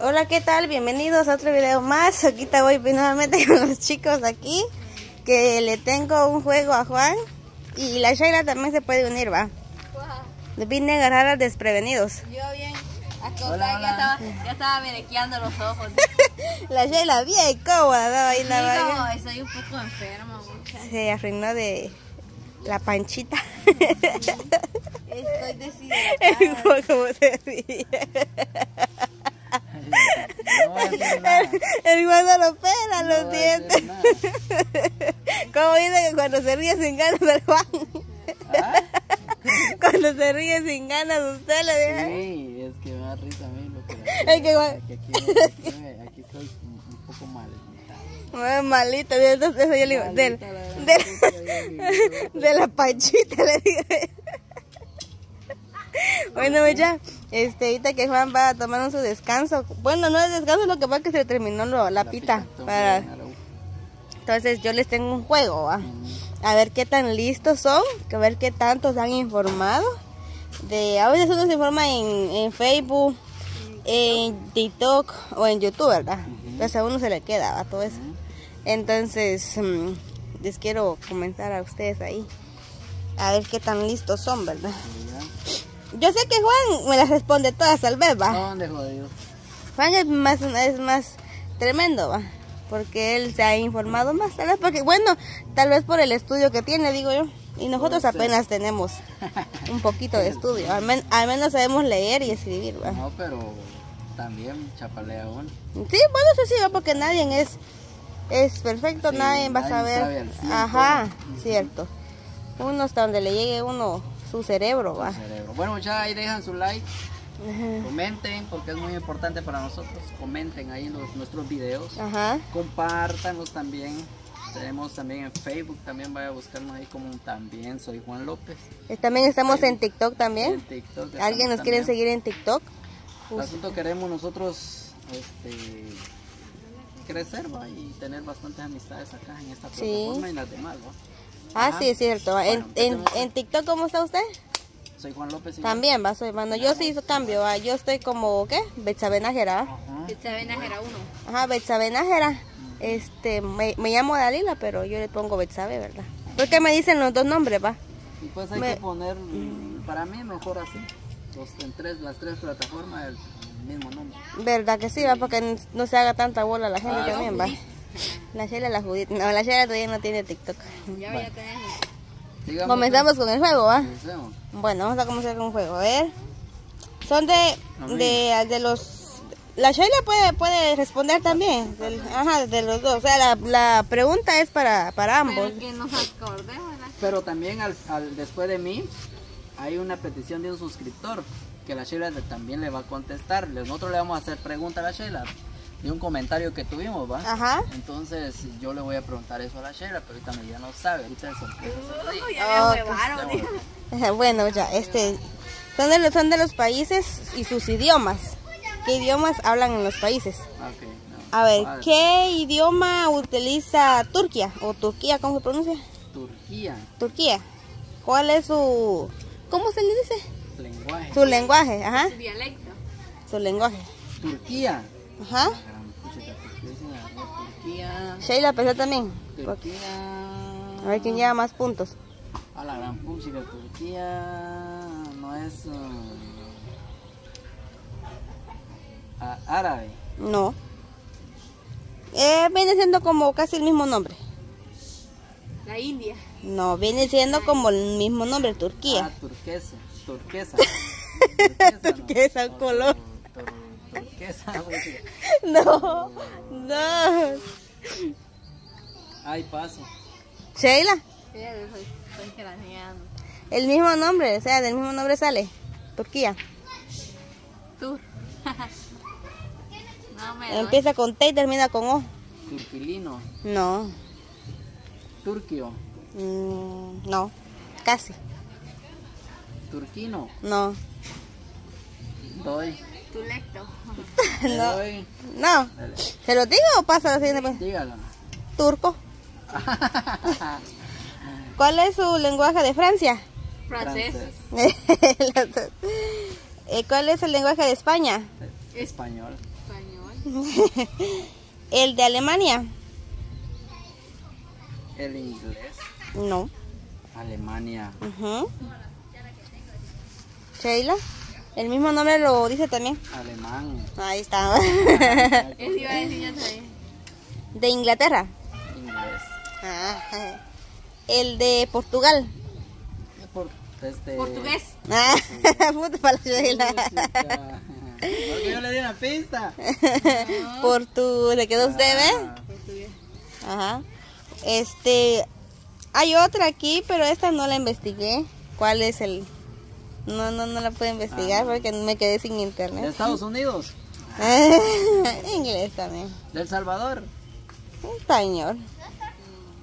Hola, ¿qué tal? Bienvenidos a otro video más. Aquí te voy nuevamente con los chicos aquí. Que le tengo un juego a Juan. Y la Shaila también se puede unir, va. Vine a agarrar a desprevenidos. Yo bien acostada, ya estaba, ya estaba merequeando los ojos. la Shaila bien cómoda, ¿no? Ahí la vaga. estoy un poco enferma, mucha. Se arruinó de la panchita. Estoy deshidratada. como se ríe. No. El no lo pela No los dientes. Como dice que cuando se ríe sin ganas el Juan. ¿Ah? Cuando se ríe sin ganas usted le deja. Sí, es que me da risa a mí lo que Es que igual- que aquí, aquí, aquí estoy un, poco mal. No de eso, de eso yo le digo. del- de, de la panchita le digo. Bueno, pues ya, este, ahorita que Juan va tomando su descanso. Bueno, no es descanso, lo que pasa es que se terminó lo- la, pita. Para, entonces yo les tengo un juego, ¿va? A ver qué tan listos son, a ver qué tanto se han informado. De, a veces uno se informa en, en Facebook, en TikTok o en YouTube, ¿verdad? Pues a uno se le queda ¿va? todo eso. Entonces, mm, les quiero comentar a ustedes ahí. A ver qué tan listos son, ¿verdad? Yo sé que Juan me las responde todas al vez, ¿va? ¿Dónde jodido? Juan es más, es más tremendo, ¿va? Porque él se ha informado más, tal vez porque, bueno, tal vez por el estudio que tiene, digo yo. Y nosotros apenas tenemos un poquito de estudio. Al, men- al menos sabemos leer y escribir, ¿va? No, pero también chapalea uno. Sí, bueno, eso sí, ¿va? porque nadie es, es perfecto, Sí, nadie va a saber. Ajá, cierto. Uno hasta donde le llegue uno su cerebro, ¿va? Cerebro. Bueno, muchachos, ahí dejan su like. Comenten, porque es muy importante para nosotros. Comenten ahí los, nuestros videos. Ajá. Compártanlos también. Tenemos también en Facebook, también vaya a buscarnos ahí como también soy Juan López. Eh, También estamos en TikTok también. En TikTok ¿Alguien nos quiere seguir en TikTok? El asunto queremos nosotros este, crecer ¿va? y tener bastantes amistades acá en esta Sí. plataforma y las demás. ¿va? Ah, Ajá. sí, es cierto. En, Bueno, en, empecemos. en TikTok cómo está usted? Soy Juan López. y- También va, soy mano. Yo sí hizo cambio, ¿va? Yo estoy como, ¿qué? Betsabe Nájera, ¿va? Ajá. Esta venas era uno. Ajá, Betsabe Nájera. Este, me, me llamo Dalila, pero yo le pongo Betsabe, ¿verdad? Porque me dicen los dos nombres, ¿va? Y pues hay Me- que poner, para mí mejor así, los, en tres, las tres plataformas el, mismo nombre. ¿Verdad que sí, va? Porque no se haga tanta bola la gente Ah, también, va. La Sheila la Judith. No, la Sheila todavía no tiene TikTok. Ya voy a tener. Comenzamos con el juego, ¿va? comencemos. Bueno, vamos a comenzar con un juego. A ver. Son de, de, de los... La Sheila puede, puede responder también. del- ajá, de los dos. O sea, la, la pregunta es para, para ambos. Pero que nos acordemos de las Pero también al, al- después de mí hay una petición de un suscriptor que la Sheila también le va a contestar. Nosotros le vamos a hacer pregunta a la Sheila de un comentario que tuvimos, ¿va? Ajá. Entonces yo le voy a preguntar eso a la Sheila, pero ahorita ella no sabe, ahorita es sorpresa. Uy, ya Ok. me huevaron. dijo. Ajá, Bueno, ya, este... Son de, los, son de los países y sus idiomas. ¿Qué idiomas hablan en los países? Ok, no. A ver, Vale. ¿qué idioma utiliza Turquía? ¿O Turquía, cómo se pronuncia? Turquía, Turquía. ¿Cuál es su... ¿Cómo se le dice? lenguaje. Su lenguaje, ajá. Dialecto. Su lenguaje. Turquía. Ajá. Gran puchica, Turquía. Sheila pensó también. Turquía. A ver quién lleva más puntos. A la gran puchica, Turquía no es uh, a- árabe. No. Eh, viene siendo como casi el mismo nombre. La India. No, viene siendo como el mismo nombre, Ah, Turquía. turquesa. Turquesa. Turquesa, un color. Tur- tur- No, no. Ay, paso. Sheila, Sí, yo soy, soy craneando. el mismo nombre, o sea, del mismo nombre sale. Turquía. Tú. no me doy. Empieza con T y termina con O. Turquilino. No, Turquio. mm, no, casi. Turquino. No, Doy. Tu lecto. No. no. ¿Se lo digo o pasa la siguiente? pregunta? Dígalo. Turco. ¿Cuál es su lenguaje de Francia? Francés. Eh, ¿Cuál es el lenguaje de España? Español. Español. El de Alemania. El inglés. No. Alemania. Ujú. Sheila. El mismo nombre lo dice también. Alemán. Ahí está. Eso iba a decir yo también. De Inglaterra. Inglés. Ah, El de Portugal. Por, este... Portugués. Ah, puta para la Sheila. Música. Porque yo le di una pista. Portu, ¿se quedó usted, ve? Ah, Portugués. Ajá. Este, hay otra aquí, pero esta no la investigué. ¿Cuál es el? No, no, no la puedo investigar Ah. porque me quedé sin De internet. Estados Unidos. Inglés también. De El Salvador. Español.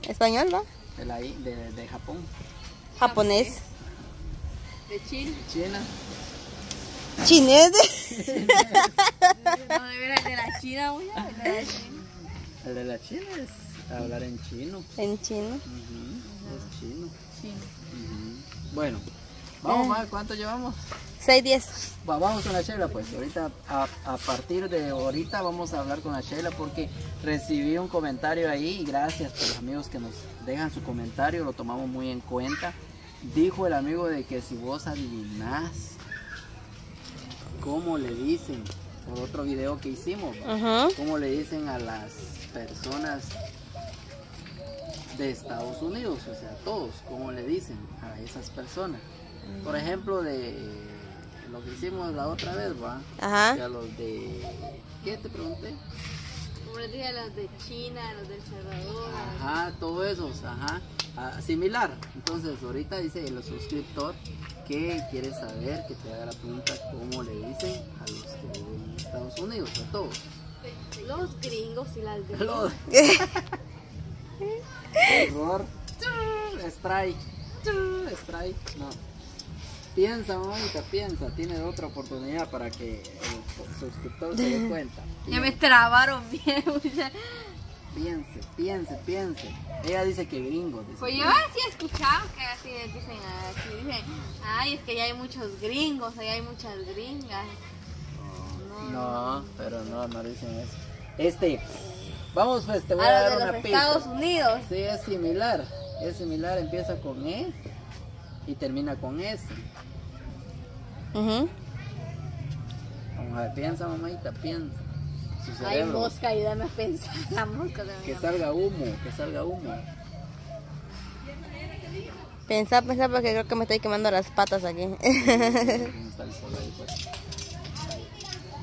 Español, ¿va? De, la, de, de Japón. Japonés. De Chile. China. Chinés. No, de veras, de la China, güey. De la China. El de la China es hablar en chino. en chino. Ujú, Es chino. China. Ujú. Bueno, vamos a ver cuánto llevamos. 6-10. Va, vamos con la Sheila pues. Ahorita, a, a partir de ahorita vamos a hablar con la Sheila porque recibí un comentario ahí y gracias por los amigos que nos dejan su comentario, lo tomamos muy en cuenta. Dijo el amigo de que si vos adivinás cómo le dicen, por otro video que hicimos. Ajá. cómo le dicen a las personas de Estados Unidos, o sea, todos, cómo le dicen a esas personas. Por ejemplo, de lo que hicimos la otra vez, va, Ajá. que a los de, ¿qué te pregunté? Como les dije, los de China, los del Salvador. Ajá, todo eso, ajá, ah, similar. Entonces, ahorita dice el suscriptor que quiere saber, que te haga la pregunta cómo le dicen a los que viven en Estados Unidos, a todos. Los gringos y las de Los- Error. Strike. Strike. No. Piensa, mamita, piensa. Tiene otra oportunidad para que el suscriptor se dé cuenta. Ya me trabaron bien. Piense, piense, piense. Ella dice que gringo. dice Pues yo sí he escuchado que así dicen, así dicen, ay, es que ya hay muchos gringos, allá hay muchas gringas. No, pero no, no dicen eso. Este, vamos pues, te voy a, A dar los de una los pista. Estados Unidos. Sí, es similar. Es similar, empieza con E y termina con S. Ujú. Vamos a ver, piensa, mamita, piensa. Su Ay, cerebro. mosca, ayúdame a pensar. La mosca Que salga humo, que salga humo. Pensá, pensá porque creo que me estoy quemando las patas aquí.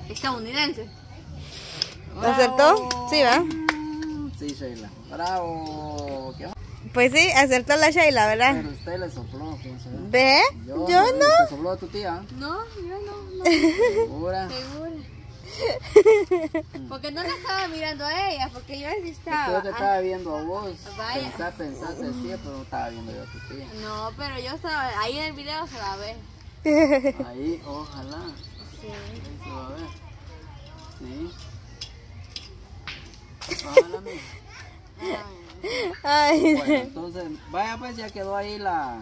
Estadounidense. ¿Acertó? Sí, va. Sí, Sheila. Bravo. ¿Qué? Pues sí, acertó la Sheila, ¿verdad? Pero usted le sopló, pienso. ¿Ve? Yo, Yo ¿Le no. sopló a tu tía? No, yo no, no, ¿Segura? segura. Porque no la estaba mirando a ella, porque yo Es que estaba. yo te estaba viendo a vos. Vaya. Pensar, pensar, te decía, pero no estaba viendo yo a tu tía. Ah, No, pero yo estaba. Ahí en el video se va a ver. Ahí, ojalá. Sí. Ahí se va a ver. Sí. Ojalá, mira. Ay. Bueno, entonces, vaya pues, ya quedó ahí la,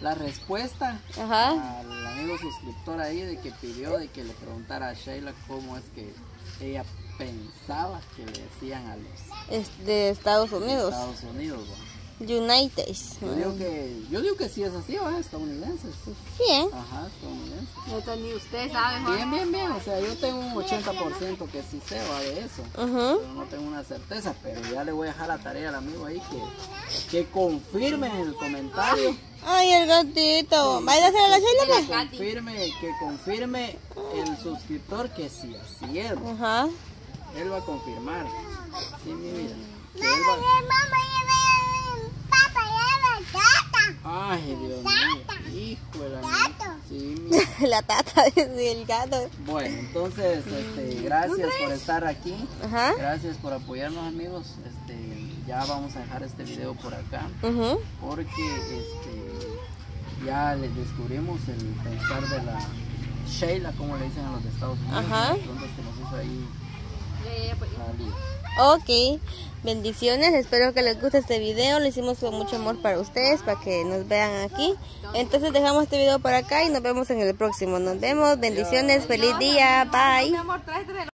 la respuesta Ajá. al amigo suscriptor ahí de que pidió de que le preguntara a Sheila cómo es que ella pensaba que le decían a los Es de Estados Unidos. Estados Unidos. ¿va? United. Yo digo que, yo digo que sí es así, ¿va? estadounidenses. Bien. Ajá, estadounidenses. Esto ni usted sabe. Bien, bien, bien. O sea, yo tengo un 80% que sí sé va de eso. Ujú. Pero no tengo una certeza. Pero ya le voy a dejar la tarea al amigo ahí que, que confirme en el comentario. Ay, el gatito. ¿Vais a hacer la Sheila? Que pues? confirme, que confirme el suscriptor que sí, así es. Ajá. Él va a confirmar. Sí, mi vida. Que él va- Ay, Dios mío. Hijo de la. Sí, mi La tata del gato. Bueno, entonces, este, gracias por estar aquí. Ajá. Gracias por apoyarnos, amigos. Este, ya vamos a dejar este video por acá Ujú. porque este, ya les descubrimos el pensar de la Sheila, como le dicen a los de Estados Unidos. Ajá. preguntas que nos hizo ahí Ya, ya, pues, la Lía. Ok, bendiciones, espero que les guste este video, lo hicimos con mucho amor para ustedes, para que nos vean aquí. Entonces dejamos este video por acá y nos vemos en el próximo. Nos vemos, bendiciones, feliz día, bye.